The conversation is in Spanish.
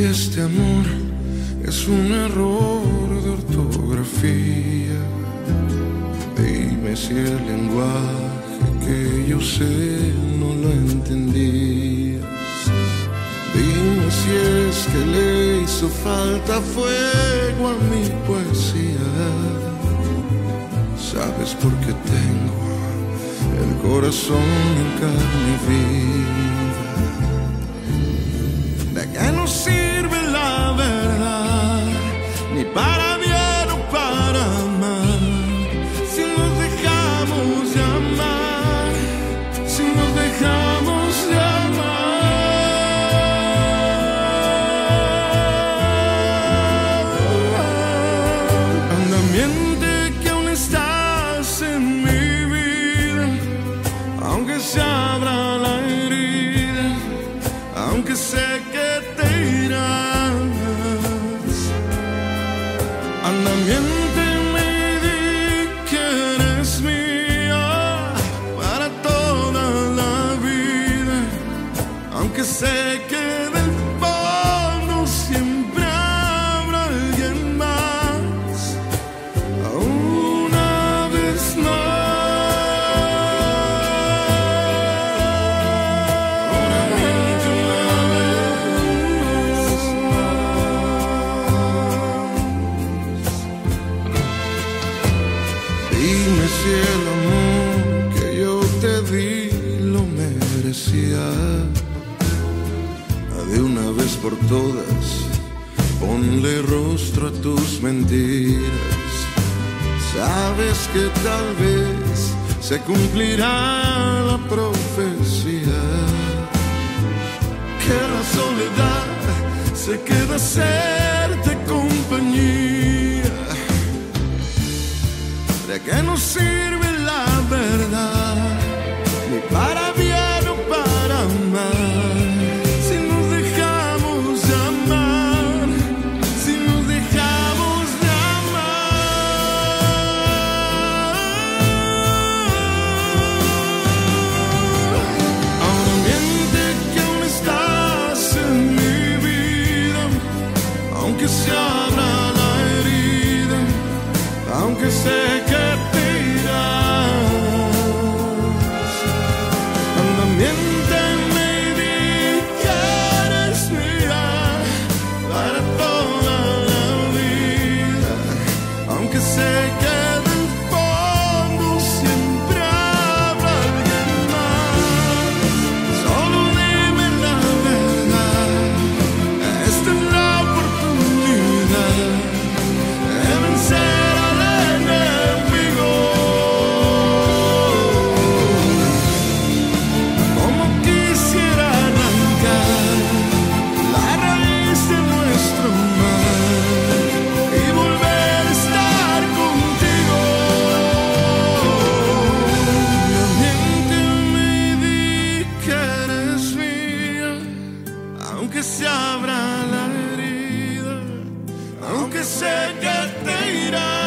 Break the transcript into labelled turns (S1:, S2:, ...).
S1: si este amor es un error de ortografía. Dime si el lenguaje que yo sé no lo entendías. Dime si es que le hizo falta fuego a mi poesía. Sabes por qué tengo el corazón en carne viva. Irás. Anda, miénteme y di que eres mía para toda la vida, aunque sé que Dime si el amor que yo te di lo merecía. De una vez por todas, ponle rostro a tus mentiras. Sabes que tal vez se cumplirá la profecía. ¿De qué nos sirve la verdad? Ni para se abra la herida aunque sé que te irás.